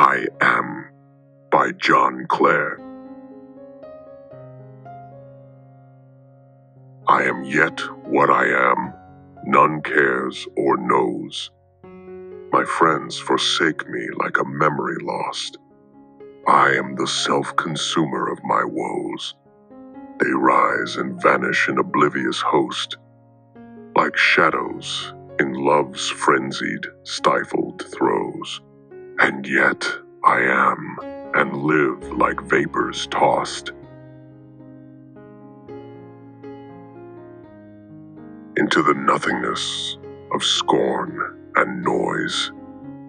I Am by John Clare. I am yet what I am, none cares or knows. My friends forsake me like a memory lost. I am the self consumer of my woes. They rise and vanish in oblivious host, like shadows in love's frenzied, stifled throes. And yet I am, and live like vapors tossed. Into the nothingness of scorn and noise,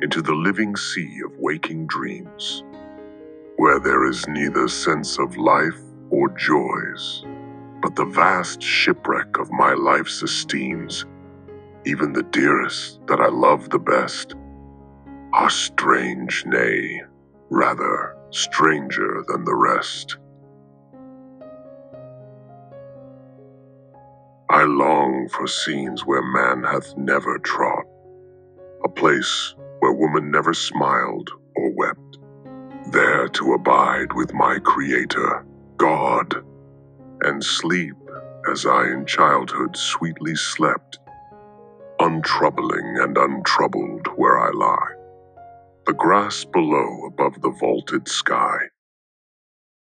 into the living sea of waking dreams, where there is neither sense of life or joys, but the vast shipwreck of my life's esteems, even the dearest that I love the best, are strange, nay, rather stranger than the rest. I long for scenes where man hath never trod, a place where woman never smiled or wept, there to abide with my Creator, God, and sleep as I in childhood sweetly slept, untroubling and untroubled where I lie the grass below above the vaulted sky,